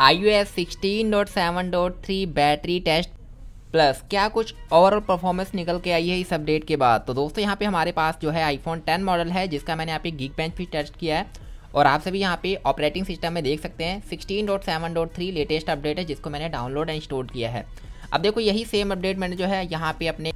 IOS sixteen dot seven dot three battery test plus क्या कुछ overall performance निकल के आई है इस अपडेट के बाद? तो दोस्तों, यहाँ पे हमारे पास जो है आईफोन 10 मॉडल है, जिसका मैंने यहाँ पे गिग बेंच भी टेस्ट किया है। और आप सभी यहाँ पे ऑपरेटिंग सिस्टम में देख सकते हैं 16.7.3 लेटेस्ट अपडेट है, जिसको मैंने डाउनलोड एंड इंस्टॉल किया है। अब देखो, यही सेम अपडेट मैंने जो है यहाँ पे अपने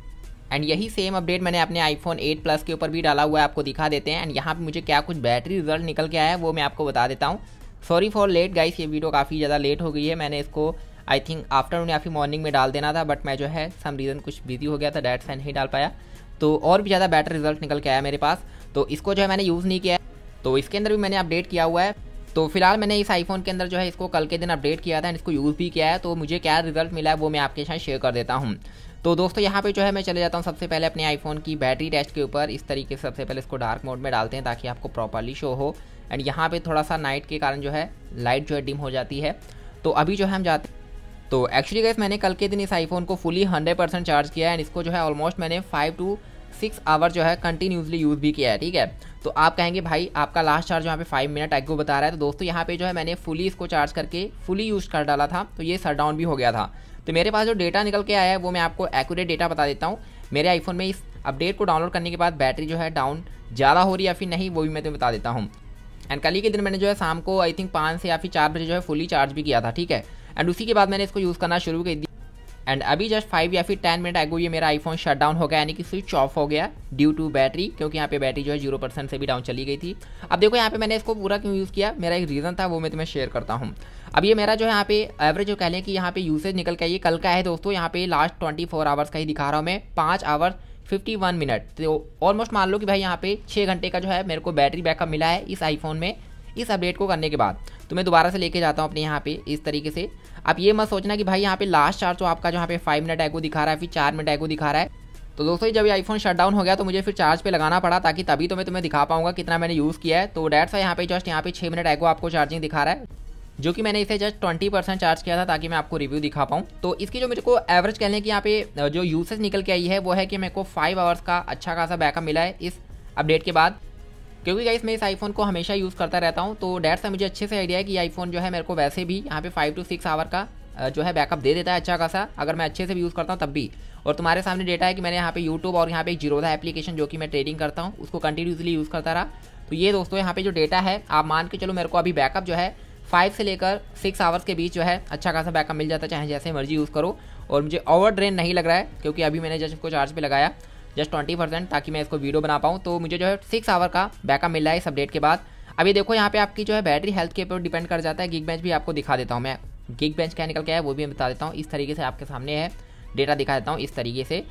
एंड यही सेम अपडेट मैंने अपने आईफोन 8 प्लस के ऊपर भी डाला हुआ है, आपको दिखा देते हैं। एंड यहाँ पे मुझे क्या कुछ बैटरी रिज़ल्ट निकल के आया है, वो मैं आपको बता देता हूँ। सॉरी फॉर लेट गाइस ये वीडियो काफ़ी ज़्यादा लेट हो गई है। मैंने इसको आई थिंक आफ्टरनून या फिर मॉर्निंग में डाल देना था बट मैं जो है सम रीज़न कुछ बिज़ी हो गया था डैट से नहीं डाल पाया। तो और भी ज़्यादा बेटर रिज़ल्ट निकल के आया मेरे पास। तो इसको जो है मैंने यूज़ नहीं किया तो इसके अंदर भी मैंने अपडेट किया हुआ है। तो फ़िलहाल मैंने इस आईफोन के अंदर जो है, इसको कल के दिन अपडेट किया था एंड इसको यूज़ भी किया है। तो मुझे क्या रिज़ल्ट मिला है, वो मैं आपके साथ शेयर कर देता हूँ। तो दोस्तों, यहाँ पे जो है, मैं चले जाता हूँ सबसे पहले अपने आईफोन की बैटरी टेस्ट के ऊपर। इस तरीके से सबसे पहले इसको डार्क मोड में डालते हैं, ताकि आपको प्रॉपरली शो हो। एंड यहाँ पे थोड़ा सा नाइट के कारण जो है लाइट जो है डिम हो जाती है। तो अभी जो है हम जाते तो एक्चुअली गैस मैंने कल के दिन इस आईफोन को फुली हंड्रेड परसेंट चार्ज किया है एंड इसको जो है ऑलमोस्ट मैंने फाइव टू सिक्स आवर जो है कंटिन्यूसली यूज़ भी किया है, ठीक है? तो आप कहेंगे, भाई, आपका लास्ट चार्ज यहाँ पे फाइव मिनट एगो बता रहा है। तो दोस्तों, यहाँ पे जो है मैंने फुली इसको चार्ज करके फुली यूज़ कर डाला था। तो ये शट डाउन भी हो गया था। तो मेरे पास जो डेटा निकल के आया है, वो मैं आपको एक्यूरेट डेटा बता देता हूँ। मेरे आईफोन में इस अपडेट को डाउनलोड करने के बाद बैटरी जो है डाउन ज़्यादा हो रही है या फिर नहीं, वो भी मैं तुम्हें बता देता हूँ। एंड कल ही के दिन मैंने जो है शाम को आई थिंक पाँच से या फिर चार बजे जो है फुली चार्ज भी किया था, ठीक है? एंड उसी के बाद मैंने इसको यूज़ करना शुरू कर दिया। एंड अभी जस्ट फाइव या फिर टेन मिनट आगे ये मेरा आईफोन शट डाउन हो गया, यानी कि स्विच ऑफ़ हो गया ड्यू टू बैटरी क्योंकि यहाँ पे बैटरी जो है ज़ीरो परसेंट से भी डाउन चली गई थी। अब देखो यहाँ पे मैंने इसको पूरा क्यों यूज़ किया, मेरा एक रीज़न था, वो मैं तुम्हें शेयर करता हूँ। अब ये मेरा जो है यहाँ पे एवरेज जो कह लें कि यहाँ पे यूसेज निकल के ये कल का है दोस्तों, यहाँ पे लास्ट ट्वेंटी फोर आवर्स का ही दिखा रहा हूँ मैं। पाँच आवर्स 51 मिनट तो ऑलमोस्ट मान लो कि भाई यहाँ पे छः घंटे का जो है मेरे को बैटरी बैकअप मिला है इस आईफोन में, इस अपडेट को करने के बाद। तो मैं दोबारा से लेके जाता हूँ अपने यहाँ पे इस तरीके से। आप ये मत सोचना कि भाई यहाँ पे लास्ट चार्ज तो आपका जहाँ पे फाइव मिनट एगो दिखा रहा है, फिर चार मिनट एगो दिखा रहा है। तो दोस्तों जब ये आईफोन शट डाउन हो गया तो मुझे फिर चार्ज पे लगाना पड़ा ताकि तभी तो मैं तुम्हें दिखा पाऊँगा कितना मैंने यूज़ किया है। तो डेट्स यहाँ पे जस्ट यहाँ पे छः मिनट एगो आपको चार्जिंग दिखा रहा है। जो कि मैंने इसे जस्ट ट्वेंटी परसेंट चार्ज किया था ताकि मैं आपको रिव्यू दिखा पाऊँ। तो इसकी जो मेरे को एवरेज कहने की यहाँ पे जो यूसेज निकल के आई है, वो है कि मेरे को फाइव आवर्स का अच्छा खासा बैकअप मिला है इस अपडेट के बाद। क्योंकि गाइस मैं इस आईफोन को हमेशा यूज़ करता रहता हूँ तो डैट से मुझे अच्छे से आइडिया है कि आईफोन जो है मेरे को वैसे भी यहाँ पे फाइव टू सिक्स आवर का जो है बैकअप दे देता है अच्छा खासा, अगर मैं अच्छे से भी यूज़ करता हूँ तब भी। और तुम्हारे सामने डेटा है कि मैंने यहाँ पे यूट्यूब और यहाँ पे एक जीरोधा एप्लीकेशन जो कि मैं ट्रेडिंग करता हूँ, उसको कंटिन्यूसली यूज़ करता रहा। तो ये दोस्तों, यहाँ पे जो डेटा है, आप मान के चलो मेरे को अभी बैकअप जो है फाइव से लेकर सिक्स आवर्स के बीच जो है अच्छा खासा बैकअप मिल जाता है, चाहे जैसे मर्ज़ी यूज़ करो। और मुझे ओवर ड्रेन नहीं लग रहा है, क्योंकि अभी मैंने जस्ट इसको चार्ज पे लगाया जस्ट ट्वेंटी परसेंट ताकि मैं इसको वीडियो बना पाऊँ। तो मुझे जो है सिक्स आवर का बैकअप मिल रहा है इस अपडेट के बाद। अभी देखो, यहाँ पे आपकी जो है बैटरी हेल्थ के ऊपर डिपेंड कर जाता है। गिग बेंच भी आपको दिखा देता हूँ मैं। गिग बेंच क्या निकल के है, वो भी मैं बता देता हूँ। इस तरीके से आपके सामने है। डेटा दिखा देता हूँ इस तरीके से।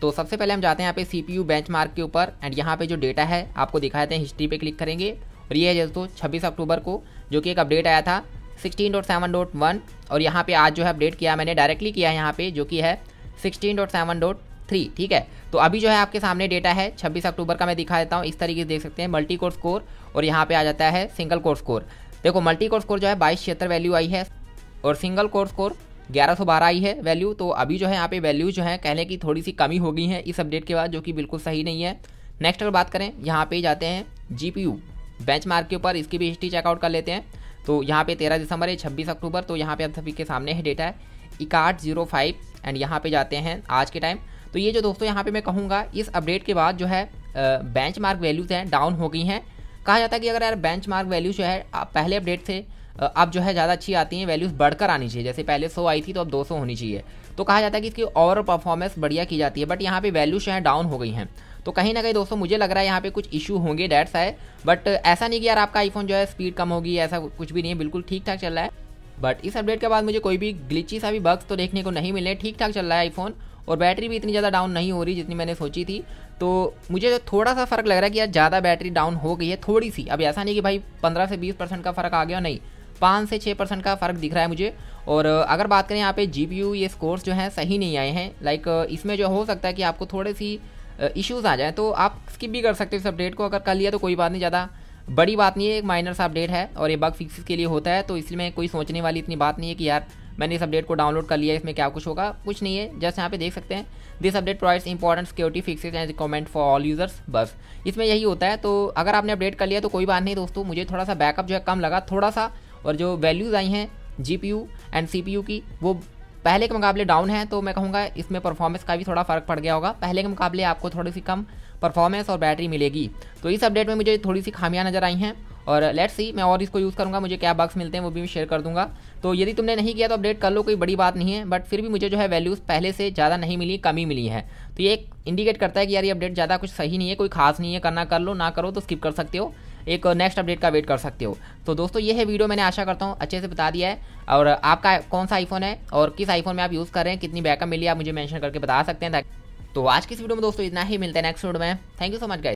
तो सबसे पहले हम जाते हैं यहाँ पे C P U benchmark के ऊपर। एंड यहाँ पे जो डेटा है, आपको दिखा देते हैं हिस्ट्री पे क्लिक करेंगे। और ये है दोस्तों छब्बीस अक्टूबर को, जो कि एक अपडेट आया था sixteen dot seven dot one और यहाँ पे आज जो है अपडेट किया मैंने डायरेक्टली किया है यहाँ पे, जो कि है sixteen dot seven dot three ठीक है? तो अभी जो है आपके सामने डेटा है 26 अक्टूबर का मैं दिखा देता हूँ, इस तरीके से देख सकते हैं मल्टी कोर स्कोर और यहाँ पे आ जाता है सिंगल कोर स्कोर देखो मल्टी कोर स्कोर जो है बाईस छिहत्तर वैल्यू आई है, और सिंगल कोर स्कोर ग्यारह सौ बारह आई है वैल्यू तो अभी जो है यहाँ पे वैल्यू जो है, कहने की थोड़ी सी कमी हो गई है इस अपडेट के बाद, जो कि बिल्कुल सही नहीं है। नेक्स्ट अगर बात करें, यहाँ पे जाते हैं G P U benchmark के ऊपर, इसकी भी हिस्ट्री चेकआउट कर लेते हैं। तो यहाँ पे तेरह दिसंबर है, छब्बीस अक्टूबर तो यहाँ पे आप सभी के सामने है डेटा है इकाट ज़ीरो फाइव एंड यहाँ पे जाते हैं आज के टाइम तो ये जो दोस्तों, यहाँ पे मैं कहूँगा, इस अपडेट के बाद जो है बेंच मार्क वैल्यूज़ हैं डाउन हो गई हैं। कहा जाता है कि अगर यार बेंच मार्क वैल्यू जो है पहले अपडेट से अब जो है ज़्यादा अच्छी आती हैं वैल्यूज़ बढ़कर आनी चाहिए। जैसे पहले सौ आई थी तो अब दो सौ होनी चाहिए। तो कहा जाता है कि इसकी ओवर परफॉर्मेंस बढ़िया की जाती है बट यहाँ पे वैल्यू जो है डाउन हो गई हैं। तो कहीं ना कहीं दोस्तों, मुझे लग रहा है यहाँ पे कुछ इशू होंगे डेट्स है बट ऐसा नहीं कि यार आपका आईफोन जो है स्पीड कम होगी, ऐसा कुछ भी नहीं है, बिल्कुल ठीक ठाक चल रहा है। बट इस अपडेट के बाद मुझे कोई भी ग्लिची सा भी बग्स तो देखने को नहीं मिले। ठीक ठाक चल रहा है आईफोन और बैटरी भी इतनी ज़्यादा डाउन नहीं हो रही जितनी मैंने सोची थी। तो मुझे जो थोड़ा सा फ़र्क लग रहा है कि यार ज़्यादा बैटरी डाउन हो गई है, थोड़ी सी। अब ऐसा नहीं कि भाई पंद्रह से बीस परसेंट का फ़र्क आ गया, नहीं। पाँच से छः परसेंट का फ़र्क दिख रहा है मुझे। और अगर बात करें यहाँ पे जीपीयू ये स्कोर्स जो हैं, सही नहीं आए हैं। लाइक इसमें जो हो सकता है कि आपको थोड़ी सी इश्यूज़ आ जाएँ तो आप स्किप भी कर सकते हो इस अपडेट को। अगर कर लिया तो कोई बात नहीं, ज़्यादा बड़ी बात नहीं है, एक माइनर सा अपडेट है। और ये बग फिक्स के लिए होता है तो इसलिए कोई सोचने वाली इतनी बात नहीं है कि यार, मैंने इस अपडेट को डाउनलोड कर लिया, इसमें क्या कुछ होगा? कुछ नहीं है। जस्ट यहाँ पे देख सकते हैं। This update provides important security fixes and recommend for all users बस। इसमें यही होता है तो अगर आपने अपडेट कर लिया तो कोई बात नहीं, दोस्तों, मुझे थोड़ा सा बैकअप जो है कम लगा, थोड़ा सा और जो वैल्यूज़ आई हैं जीपीयू एंड सीपीयू की, वो पहले के मुकाबले डाउन है तो मैं कहूँगा इसमें परफॉर्मेंस का भी थोड़ा फ़र्क पड़ गया होगा। पहले के मुकाबले आपको थोड़ी सी कम परफॉर्मेंस और बैटरी मिलेगी। तो इस अपडेट में मुझे थोड़ी सी खामियाँ नज़र आई हैं और लेट्स सी मैं और इसको यूज़ करूँगा, मुझे क्या बग्स मिलते हैं वो भी मैं शेयर कर दूँगा। तो यदि तुमने नहीं किया तो अपडेट कर लो, कोई बड़ी बात नहीं है बट फिर भी मुझे जो है वैल्यूज़ पहले से ज़्यादा नहीं मिली, कमी मिली है। तो ये एक इंडिकेट करता है कि यार ये अपडेट ज़्यादा कुछ सही नहीं है, कोई खास नहीं है, करना कर लो, ना करो तो स्किप कर सकते हो। एक नेक्स्ट अपडेट का वेट कर सकते हो। तो दोस्तों, ये है वीडियो मैंने आशा करता हूँ अच्छे से बता दिया है। और आपका कौन सा आईफोन है और किस आईफोन में आप यूज़ कर रहे हैं, कितनी बैकअप मिली आप मुझे मैंशन करके बता सकते हैं। तो आज की इस वीडियो में दोस्तों इतना ही, मिलता है नेक्स्ट वीडियो में। Thank you so much guys